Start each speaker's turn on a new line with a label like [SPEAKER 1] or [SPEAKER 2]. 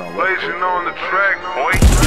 [SPEAKER 1] I
[SPEAKER 2] on the track, boy.